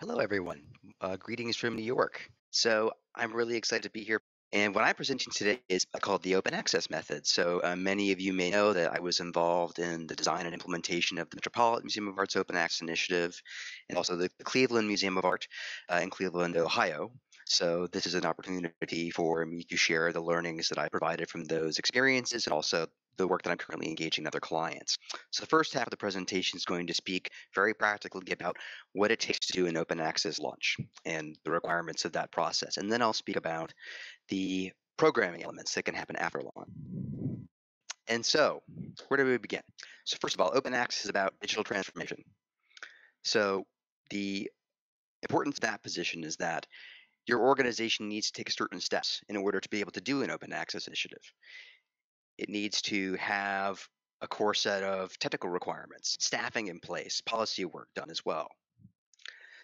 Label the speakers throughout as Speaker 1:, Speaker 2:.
Speaker 1: Hello, everyone. Uh, greetings from New York. So I'm really excited to be here. And what I'm presenting today is called the Open Access Method. So uh, many of you may know that I was involved in the design and implementation of the Metropolitan Museum of Art's Open Access Initiative and also the Cleveland Museum of Art uh, in Cleveland, Ohio. So this is an opportunity for me to share the learnings that I provided from those experiences and also the work that I'm currently engaging other clients. So the first half of the presentation is going to speak very practically about what it takes to do an open access launch and the requirements of that process. And then I'll speak about the programming elements that can happen after launch. And so, where do we begin? So first of all, open access is about digital transformation. So the importance of that position is that your organization needs to take certain steps in order to be able to do an open access initiative. It needs to have a core set of technical requirements, staffing in place, policy work done as well.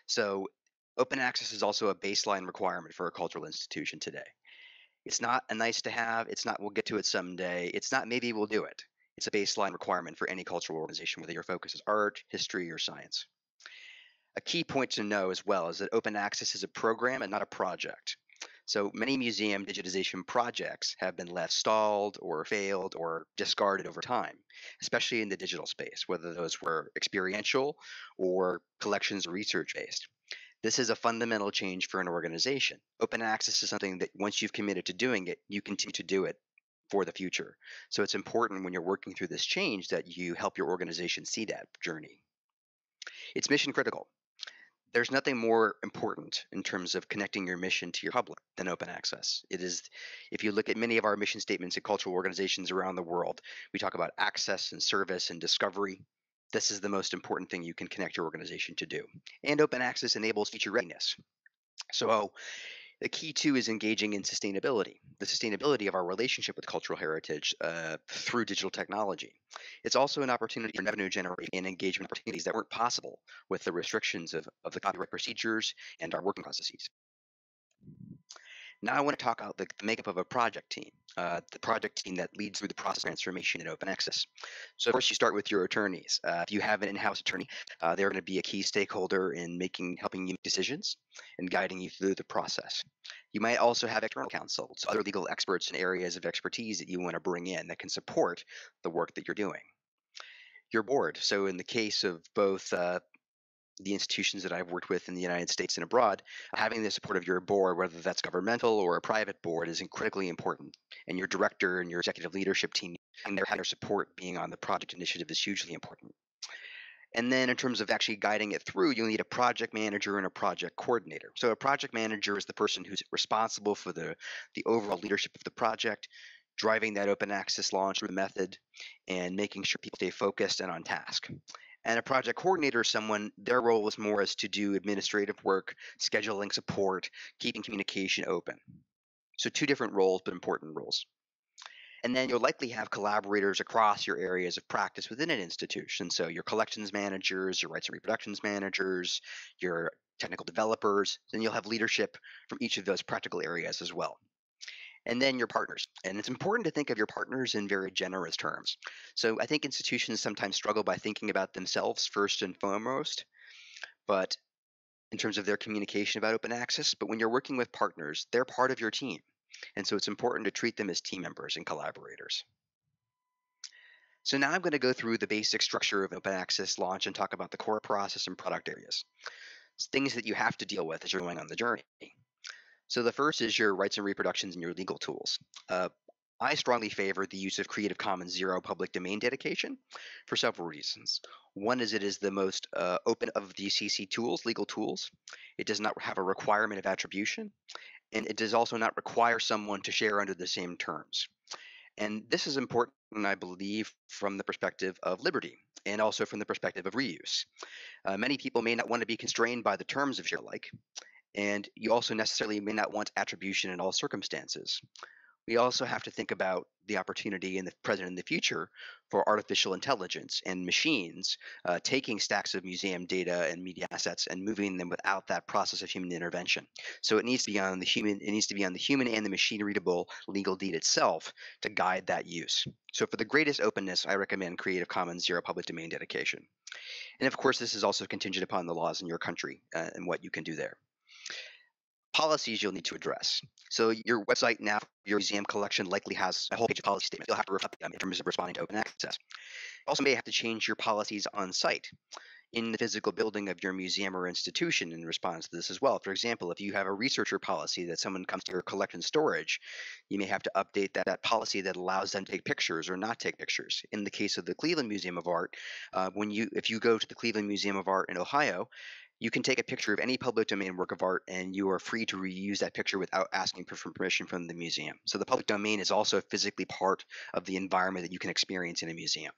Speaker 1: So, open access is also a baseline requirement for a cultural institution today. It's not a nice to have, it's not we'll get to it someday, it's not maybe we'll do it. It's a baseline requirement for any cultural organization, whether your focus is art, history, or science. A key point to know as well is that open access is a program and not a project. So many museum digitization projects have been left stalled or failed or discarded over time, especially in the digital space, whether those were experiential or collections research based. This is a fundamental change for an organization. Open access is something that once you've committed to doing it, you continue to do it for the future. So it's important when you're working through this change that you help your organization see that journey. It's mission critical there's nothing more important in terms of connecting your mission to your public than open access. It is, if you look at many of our mission statements at cultural organizations around the world, we talk about access and service and discovery. This is the most important thing you can connect your organization to do. And open access enables feature readiness. So the key too is engaging in sustainability, the sustainability of our relationship with cultural heritage uh, through digital technology. It's also an opportunity for revenue generation and engagement opportunities that weren't possible with the restrictions of, of the copyright procedures and our working processes. Now I want to talk about the, the makeup of a project team, uh, the project team that leads through the process transformation in open access. So first you start with your attorneys. Uh, if you have an in-house attorney, uh, they're going to be a key stakeholder in making, helping you make decisions and guiding you through the process. You might also have external counsel, so other legal experts in areas of expertise that you want to bring in that can support the work that you're doing your board. So in the case of both uh, the institutions that I've worked with in the United States and abroad, having the support of your board, whether that's governmental or a private board, is critically important. And your director and your executive leadership team and their, their support being on the project initiative is hugely important. And then in terms of actually guiding it through, you'll need a project manager and a project coordinator. So a project manager is the person who's responsible for the, the overall leadership of the project, driving that open access launch method, and making sure people stay focused and on task. And a project coordinator is someone, their role is more as to do administrative work, scheduling support, keeping communication open. So, two different roles, but important roles. And then you'll likely have collaborators across your areas of practice within an institution. So, your collections managers, your rights and reproductions managers, your technical developers, then you'll have leadership from each of those practical areas as well and then your partners. And it's important to think of your partners in very generous terms. So I think institutions sometimes struggle by thinking about themselves first and foremost, but in terms of their communication about open access. But when you're working with partners, they're part of your team. And so it's important to treat them as team members and collaborators. So now I'm going to go through the basic structure of open access launch and talk about the core process and product areas. It's things that you have to deal with as you're going on the journey. So the first is your rights and reproductions and your legal tools. Uh, I strongly favor the use of Creative Commons Zero public domain dedication for several reasons. One is it is the most uh, open of the CC tools, legal tools. It does not have a requirement of attribution, and it does also not require someone to share under the same terms. And this is important, I believe, from the perspective of liberty and also from the perspective of reuse. Uh, many people may not want to be constrained by the terms of share alike, and you also necessarily may not want attribution in all circumstances. we also have to think about the opportunity in the present and the future for artificial intelligence and machines uh, taking stacks of museum data and media assets and moving them without that process of human intervention. So it needs to be on the human, it needs to be on the human and the machine readable legal deed itself to guide that use. So for the greatest openness, I recommend Creative Commons Zero Public Domain dedication. And of course, this is also contingent upon the laws in your country uh, and what you can do there policies you'll need to address. So your website now, your museum collection likely has a whole page of policy statements. You'll have to reflect them in terms of responding to open access. You also may have to change your policies on site in the physical building of your museum or institution in response to this as well. For example, if you have a researcher policy that someone comes to your collection storage, you may have to update that, that policy that allows them to take pictures or not take pictures. In the case of the Cleveland Museum of Art, uh, when you if you go to the Cleveland Museum of Art in Ohio, you can take a picture of any public domain work of art and you are free to reuse that picture without asking for permission from the museum. So the public domain is also physically part of the environment that you can experience in a museum.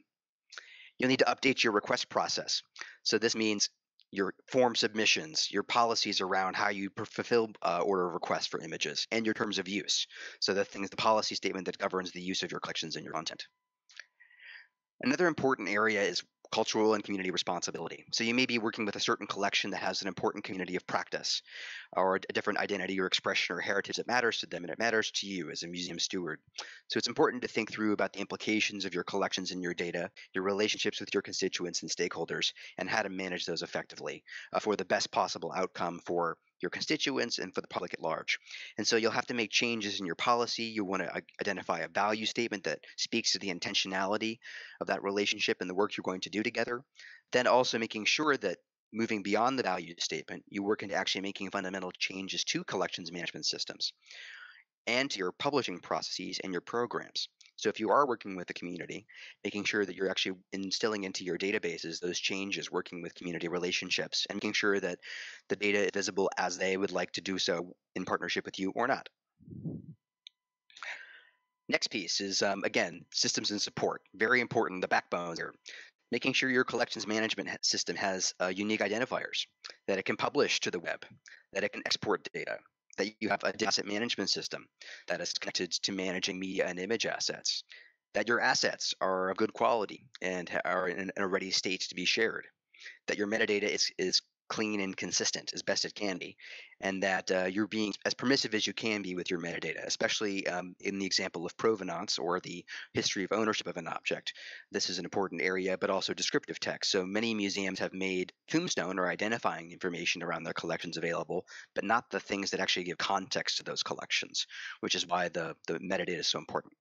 Speaker 1: You'll need to update your request process. So this means your form submissions, your policies around how you fulfill uh, order requests for images, and your terms of use. So the things, the policy statement that governs the use of your collections and your content. Another important area is cultural and community responsibility. So you may be working with a certain collection that has an important community of practice or a different identity or expression or heritage that matters to them and it matters to you as a museum steward. So it's important to think through about the implications of your collections and your data, your relationships with your constituents and stakeholders, and how to manage those effectively uh, for the best possible outcome for your constituents and for the public at large. And so you'll have to make changes in your policy. You want to identify a value statement that speaks to the intentionality of that relationship and the work you're going to do together. Then also making sure that moving beyond the value statement, you work into actually making fundamental changes to collections management systems and to your publishing processes and your programs. So if you are working with the community, making sure that you're actually instilling into your databases those changes, working with community relationships, and making sure that the data is visible as they would like to do so in partnership with you or not. Next piece is, um, again, systems and support. Very important, the backbone here. Making sure your collections management system has uh, unique identifiers, that it can publish to the web, that it can export data, that you have a asset management system that is connected to managing media and image assets, that your assets are of good quality and are in a ready state to be shared, that your metadata is, is clean and consistent as best it can be, and that uh, you're being as permissive as you can be with your metadata, especially um, in the example of provenance or the history of ownership of an object. This is an important area, but also descriptive text. So many museums have made tombstone or identifying information around their collections available, but not the things that actually give context to those collections, which is why the, the metadata is so important.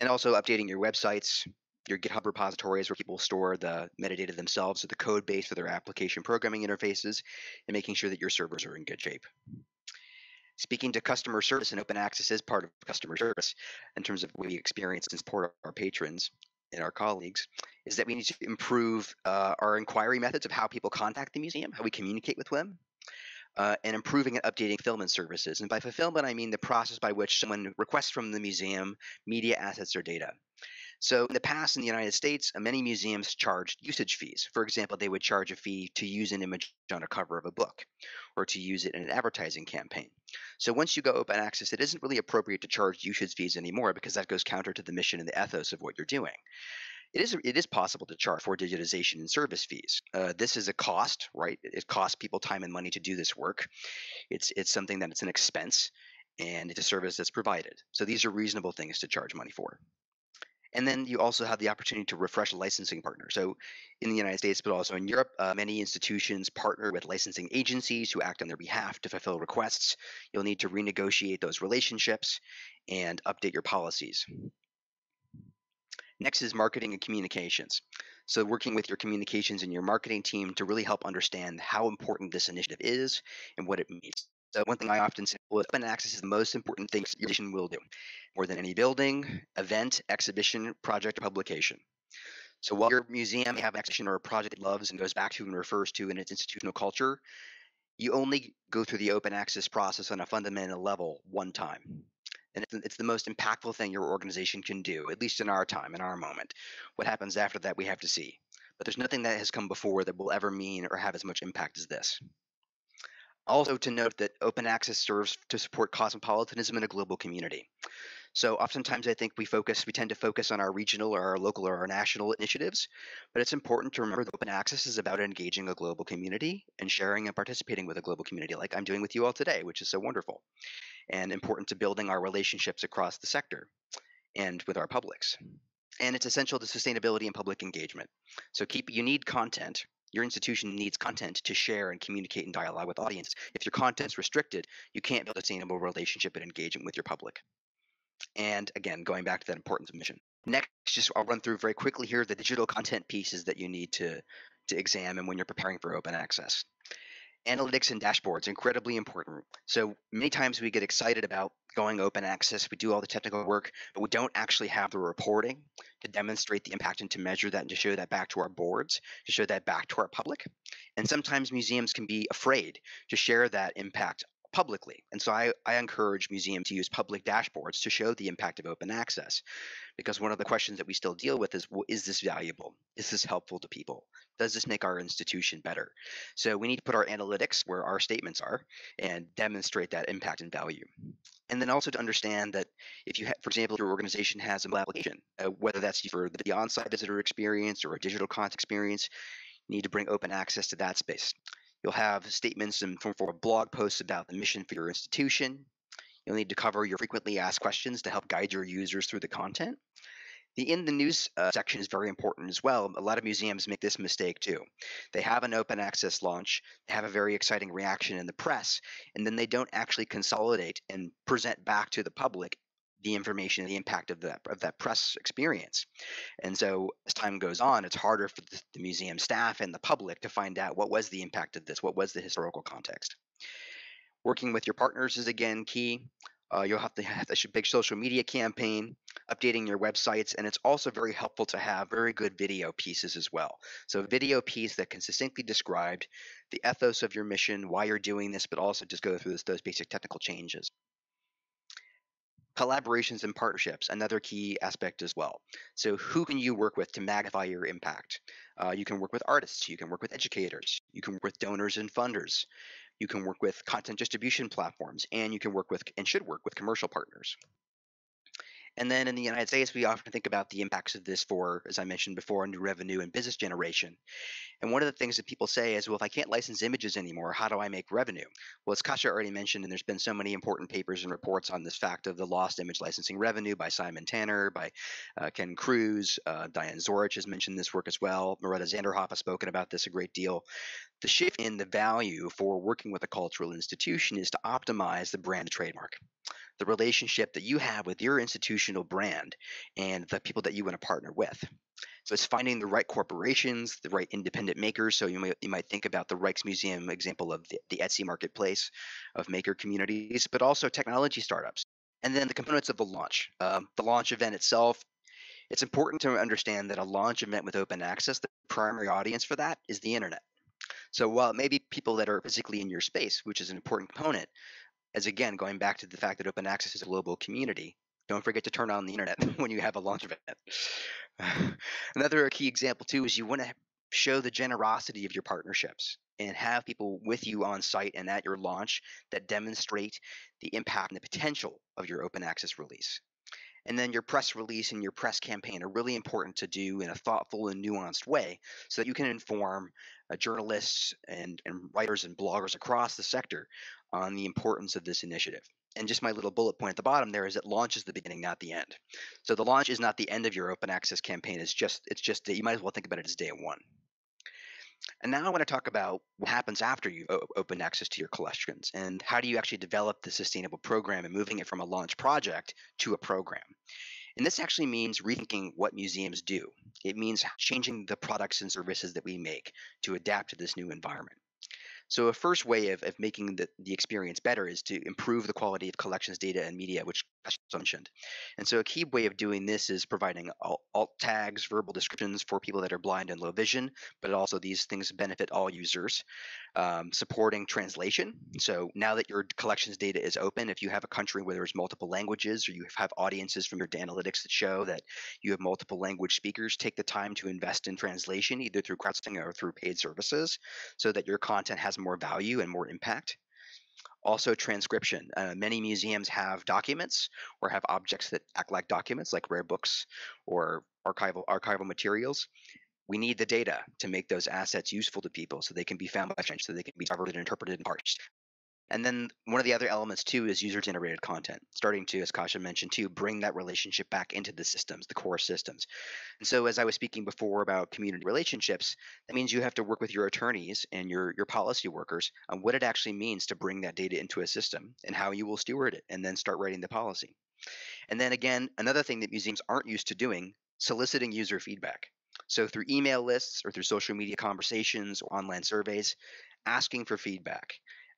Speaker 1: And also updating your websites, your GitHub repositories where people store the metadata themselves, so the code base for their application programming interfaces, and making sure that your servers are in good shape. Speaking to customer service and open access is part of customer service in terms of we experience and support our patrons and our colleagues, is that we need to improve uh, our inquiry methods of how people contact the museum, how we communicate with them, uh, and improving and updating fulfillment services. And by fulfillment, I mean the process by which someone requests from the museum media assets or data. So in the past in the United States, uh, many museums charged usage fees. For example, they would charge a fee to use an image on a cover of a book or to use it in an advertising campaign. So once you go open access, it isn't really appropriate to charge usage fees anymore because that goes counter to the mission and the ethos of what you're doing. It is it is possible to charge for digitization and service fees. Uh, this is a cost, right? It costs people time and money to do this work. It's it's something that it's an expense, and it's a service that's provided. So these are reasonable things to charge money for. And then you also have the opportunity to refresh a licensing partner. So in the United States, but also in Europe, uh, many institutions partner with licensing agencies who act on their behalf to fulfill requests. You'll need to renegotiate those relationships and update your policies. Next is marketing and communications. So working with your communications and your marketing team to really help understand how important this initiative is and what it means. So one thing I often say, well, open access is the most important thing your organization will do, more than any building, event, exhibition, project, or publication. So while your museum may have an exhibition or a project it loves and goes back to and refers to in its institutional culture, you only go through the open access process on a fundamental level one time. And it's the most impactful thing your organization can do, at least in our time, in our moment. What happens after that, we have to see. But there's nothing that has come before that will ever mean or have as much impact as this. Also, to note that open access serves to support cosmopolitanism in a global community. So oftentimes I think we focus, we tend to focus on our regional or our local or our national initiatives, but it's important to remember that open access is about engaging a global community and sharing and participating with a global community like I'm doing with you all today, which is so wonderful and important to building our relationships across the sector and with our publics. And it's essential to sustainability and public engagement. So keep you need content. Your institution needs content to share and communicate and dialogue with audiences. If your content's restricted, you can't build a sustainable relationship and engagement with your public. And again, going back to that importance of mission. Next, just I'll run through very quickly here the digital content pieces that you need to, to examine when you're preparing for open access. Analytics and dashboards, incredibly important. So many times we get excited about going open access, we do all the technical work, but we don't actually have the reporting to demonstrate the impact and to measure that and to show that back to our boards, to show that back to our public. And sometimes museums can be afraid to share that impact publicly. And so I, I encourage museums to use public dashboards to show the impact of open access. Because one of the questions that we still deal with is well, is this valuable? Is this helpful to people? Does this make our institution better? So we need to put our analytics where our statements are and demonstrate that impact and value. And then also to understand that if you, for example, your organization has a application, uh, whether that's for the on-site visitor experience or a digital content experience, you need to bring open access to that space. You'll have statements and form for blog posts about the mission for your institution. You'll need to cover your frequently asked questions to help guide your users through the content. The in the news uh, section is very important as well. A lot of museums make this mistake too. They have an open access launch, they have a very exciting reaction in the press, and then they don't actually consolidate and present back to the public the information the impact of that of that press experience. And so as time goes on, it's harder for the, the museum staff and the public to find out what was the impact of this, what was the historical context. Working with your partners is again key. Uh, you'll have to have a big social media campaign, updating your websites, and it's also very helpful to have very good video pieces as well. So a video piece that can succinctly describe the ethos of your mission, why you're doing this, but also just go through this, those basic technical changes. Collaborations and partnerships, another key aspect as well. So, who can you work with to magnify your impact? Uh, you can work with artists, you can work with educators, you can work with donors and funders, you can work with content distribution platforms, and you can work with and should work with commercial partners. And then in the United States, we often think about the impacts of this for, as I mentioned before, new revenue and business generation. And one of the things that people say is, well, if I can't license images anymore, how do I make revenue? Well, as Kasia already mentioned, and there's been so many important papers and reports on this fact of the lost image licensing revenue by Simon Tanner, by uh, Ken Crews, uh, Diane Zorich has mentioned this work as well. Merete Sanderhoff has spoken about this a great deal. The shift in the value for working with a cultural institution is to optimize the brand trademark the relationship that you have with your institutional brand and the people that you want to partner with. So it's finding the right corporations, the right independent makers. So you might you might think about the Rijksmuseum example of the, the Etsy marketplace of maker communities, but also technology startups. And then the components of the launch. Um, the launch event itself. It's important to understand that a launch event with open access, the primary audience for that is the internet. So while it may be people that are physically in your space, which is an important component, as again going back to the fact that open access is a global community don't forget to turn on the internet when you have a launch event. Another key example too is you want to show the generosity of your partnerships and have people with you on site and at your launch that demonstrate the impact and the potential of your open access release. And then your press release and your press campaign are really important to do in a thoughtful and nuanced way so that you can inform uh, journalists and, and writers and bloggers across the sector on the importance of this initiative. And just my little bullet point at the bottom there is that launch is the beginning, not the end. So the launch is not the end of your open access campaign. It's just it's just that you might as well think about it as day one. And now I want to talk about what happens after you open access to your collections and how do you actually develop the sustainable program and moving it from a launch project to a program. And this actually means rethinking what museums do. It means changing the products and services that we make to adapt to this new environment. So a first way of, of making the, the experience better is to improve the quality of collections data and media, which mentioned. And so a key way of doing this is providing alt, alt tags, verbal descriptions for people that are blind and low vision, but also these things benefit all users um, supporting translation. So now that your collections data is open, if you have a country where there's multiple languages or you have audiences from your analytics that show that you have multiple language speakers, take the time to invest in translation either through crowdsourcing or through paid services so that your content has more value and more impact. Also, transcription. Uh, many museums have documents or have objects that act like documents, like rare books or archival archival materials. We need the data to make those assets useful to people, so they can be found by change, so they can be discovered and interpreted and parsed. And then one of the other elements too is user generated content, starting to, as Kasha mentioned too, bring that relationship back into the systems, the core systems. And so as I was speaking before about community relationships, that means you have to work with your attorneys and your, your policy workers on what it actually means to bring that data into a system and how you will steward it and then start writing the policy. And then again, another thing that museums aren't used to doing, soliciting user feedback. So through email lists or through social media conversations or online surveys, asking for feedback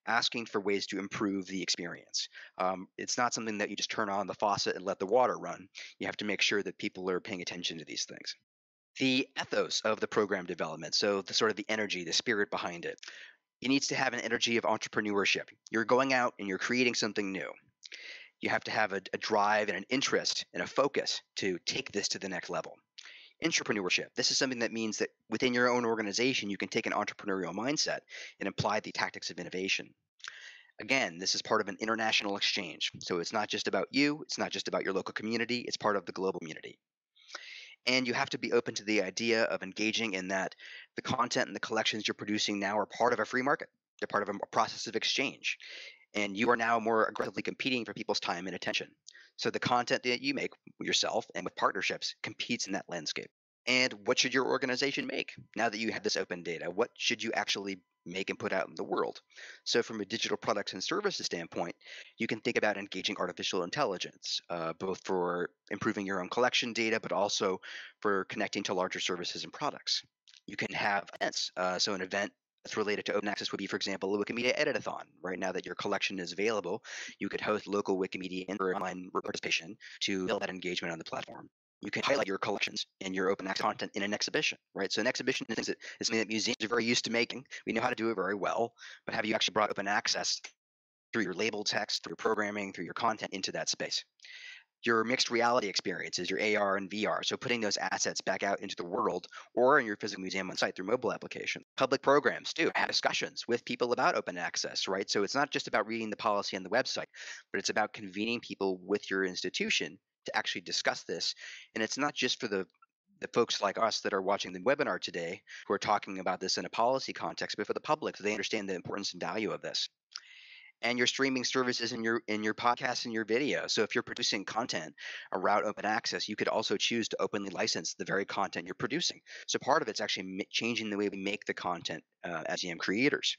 Speaker 1: asking for ways to improve the experience. Um, it's not something that you just turn on the faucet and let the water run. You have to make sure that people are paying attention to these things. The ethos of the program development, so the sort of the energy, the spirit behind it, it needs to have an energy of entrepreneurship. You're going out and you're creating something new. You have to have a, a drive and an interest and a focus to take this to the next level entrepreneurship. This is something that means that within your own organization, you can take an entrepreneurial mindset and apply the tactics of innovation. Again, this is part of an international exchange. So it's not just about you, it's not just about your local community, it's part of the global community. And you have to be open to the idea of engaging in that the content and the collections you're producing now are part of a free market. They're part of a process of exchange. And you are now more aggressively competing for people's time and attention. So the content that you make yourself and with partnerships competes in that landscape. And what should your organization make now that you have this open data? What should you actually make and put out in the world? So, from a digital products and services standpoint, you can think about engaging artificial intelligence, uh, both for improving your own collection data, but also for connecting to larger services and products. You can have events. Uh, so, an event that's related to open access would be, for example, a Wikimedia editathon. Right now that your collection is available, you could host local Wikimedia and online participation to build that engagement on the platform. You can highlight your collections and your open access content in an exhibition, right? So an exhibition is something that museums are very used to making. We know how to do it very well, but have you actually brought open access through your label text, through your programming, through your content into that space? Your mixed reality experiences, your AR and VR. So putting those assets back out into the world or in your physical museum on site through mobile applications. Public programs too have discussions with people about open access, right? So it's not just about reading the policy on the website, but it's about convening people with your institution to actually discuss this. And it's not just for the the folks like us that are watching the webinar today who are talking about this in a policy context, but for the public, so they understand the importance and value of this and your streaming services and your in your podcasts and your video. So if you're producing content around open access, you could also choose to openly license the very content you're producing. So part of it's actually changing the way we make the content uh, as EM creators.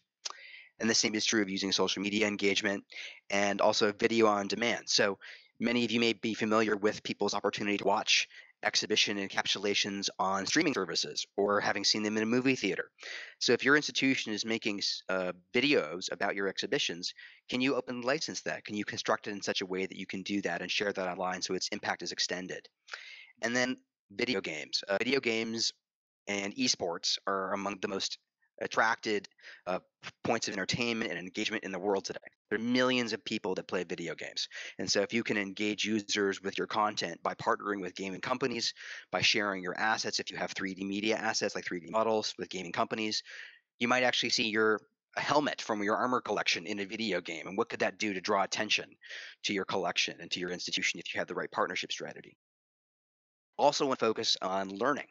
Speaker 1: And the same is true of using social media engagement and also video on demand. So many of you may be familiar with people's opportunity to watch exhibition encapsulations on streaming services or having seen them in a movie theater. So if your institution is making uh, videos about your exhibitions, can you open license that? Can you construct it in such a way that you can do that and share that online so its impact is extended? And then video games. Uh, video games and esports are among the most attracted uh, points of entertainment and engagement in the world today. There are millions of people that play video games. And so if you can engage users with your content by partnering with gaming companies, by sharing your assets, if you have 3D media assets like 3D models with gaming companies, you might actually see your a helmet from your armor collection in a video game and what could that do to draw attention to your collection and to your institution if you have the right partnership strategy also want to focus on learning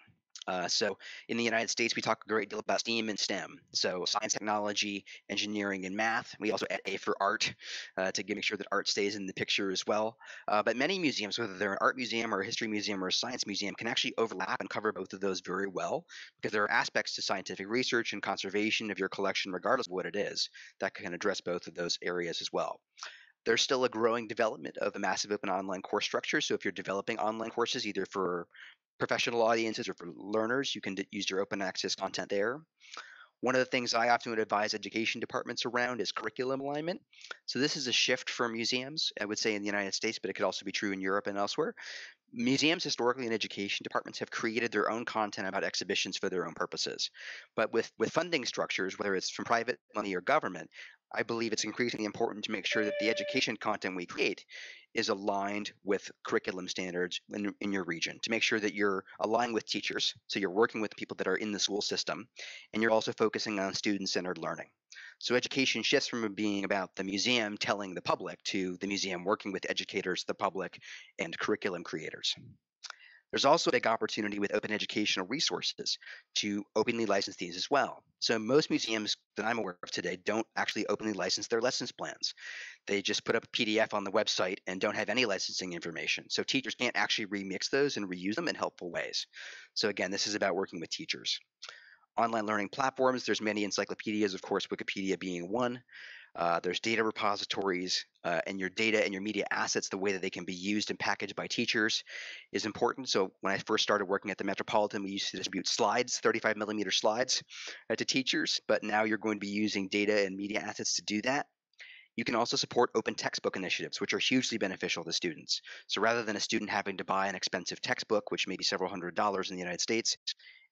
Speaker 1: uh, so in the United States, we talk a great deal about STEAM and STEM. So science, technology, engineering, and math. We also add A for art uh, to make sure that art stays in the picture as well. Uh, but many museums, whether they're an art museum or a history museum or a science museum, can actually overlap and cover both of those very well because there are aspects to scientific research and conservation of your collection, regardless of what it is, that can address both of those areas as well. There's still a growing development of a massive open online course structure. So if you're developing online courses, either for professional audiences or for learners, you can use your open access content there. One of the things I often would advise education departments around is curriculum alignment. So this is a shift for museums, I would say in the United States, but it could also be true in Europe and elsewhere. Museums historically and education departments have created their own content about exhibitions for their own purposes. But with, with funding structures, whether it's from private money or government, I believe it's increasingly important to make sure that the education content we create is aligned with curriculum standards in, in your region to make sure that you're aligned with teachers. So you're working with people that are in the school system and you're also focusing on student centered learning. So education shifts from being about the museum telling the public to the museum working with educators, the public, and curriculum creators. There's also a big opportunity with open educational resources to openly license these as well. So most museums that I'm aware of today don't actually openly license their lessons plans. They just put up a PDF on the website and don't have any licensing information. So teachers can't actually remix those and reuse them in helpful ways. So again, this is about working with teachers. Online learning platforms, there's many encyclopedias, of course, Wikipedia being one. Uh, there's data repositories, uh, and your data and your media assets, the way that they can be used and packaged by teachers is important. So when I first started working at the Metropolitan, we used to distribute slides, 35 millimeter slides uh, to teachers, but now you're going to be using data and media assets to do that. You can also support open textbook initiatives, which are hugely beneficial to students. So rather than a student having to buy an expensive textbook, which may be several hundred dollars in the United States,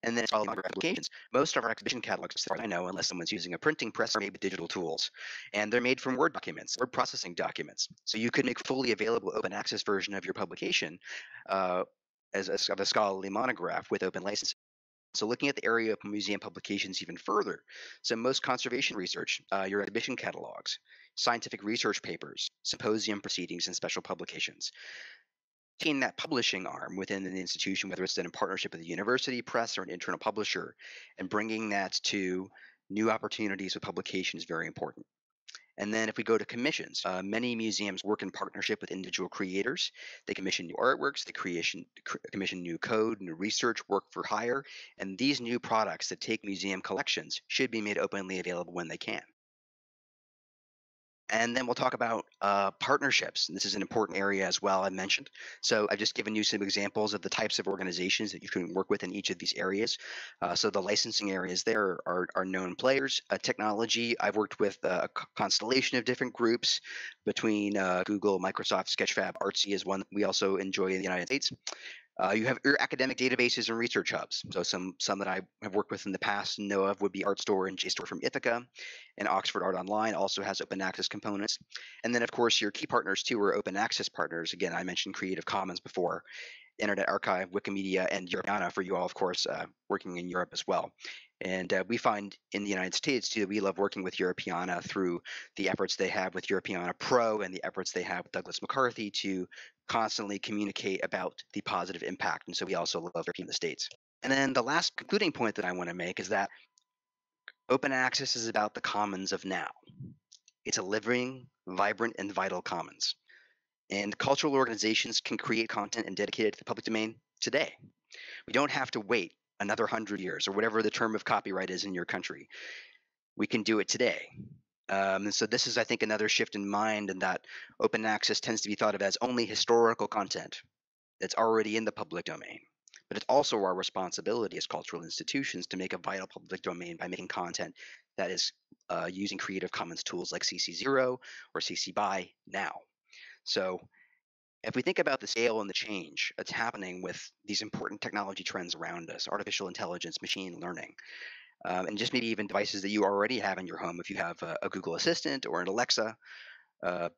Speaker 1: and then it's all about applications. Most of our exhibition catalogs, as far as I know, unless someone's using a printing press, made with digital tools. And they're made from Word documents, word processing documents. So you could make fully available open access version of your publication uh, as, as a scholarly monograph with open license. So looking at the area of museum publications even further, so most conservation research, uh, your exhibition catalogs, scientific research papers, symposium proceedings, and special publications taking that publishing arm within an institution, whether it's in partnership with a university press or an internal publisher, and bringing that to new opportunities with publication is very important. And then if we go to commissions, uh, many museums work in partnership with individual creators. They commission new artworks, they creation, commission new code, new research, work for hire, and these new products that take museum collections should be made openly available when they can. And then we'll talk about uh, partnerships. And this is an important area as well, I mentioned. So I've just given you some examples of the types of organizations that you can work with in each of these areas. Uh, so the licensing areas there are, are known players. Uh, technology, I've worked with a constellation of different groups between uh, Google, Microsoft, Sketchfab, Artsy is one we also enjoy in the United States. Uh, you have your academic databases and research hubs. So some some that I have worked with in the past and know of would be Artstor and JSTOR from Ithaka, and Oxford Art Online also has open access components. And then of course your key partners too are open access partners. Again, I mentioned Creative Commons before, Internet Archive, Wikimedia, and Europeana for you all, of course, uh, working in Europe as well. And uh, we find in the United States too, we love working with Europeana through the efforts they have with Europeana Pro and the efforts they have with Douglas McCarthy to constantly communicate about the positive impact. And so we also love working in the States. And then the last concluding point that I want to make is that open access is about the commons of now. It's a living, vibrant, and vital commons. And cultural organizations can create content and dedicate it to the public domain today. We don't have to wait another hundred years or whatever the term of copyright is in your country. We can do it today. Um, and so this is, I think, another shift in mind, and that open access tends to be thought of as only historical content that's already in the public domain. But it's also our responsibility as cultural institutions to make a vital public domain by making content that is uh, using Creative Commons tools like CC0 or CC BY now. So if we think about the scale and the change that's happening with these important technology trends around us, artificial intelligence, machine learning, um, and just maybe even devices that you already have in your home, if you have a, a Google Assistant or an Alexa, uh,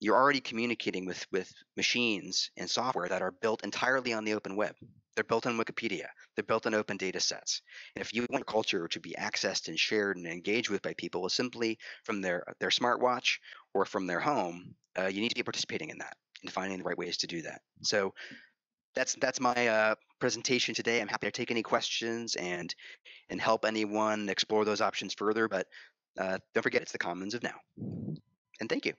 Speaker 1: you're already communicating with with machines and software that are built entirely on the open web. They're built on Wikipedia. They're built on open data sets. And if you want culture to be accessed and shared and engaged with by people simply from their their smartwatch or from their home, uh, you need to be participating in that and finding the right ways to do that. So that's that's my uh, presentation today. I'm happy to take any questions and and help anyone explore those options further. But uh, don't forget, it's the commons of now. And thank you.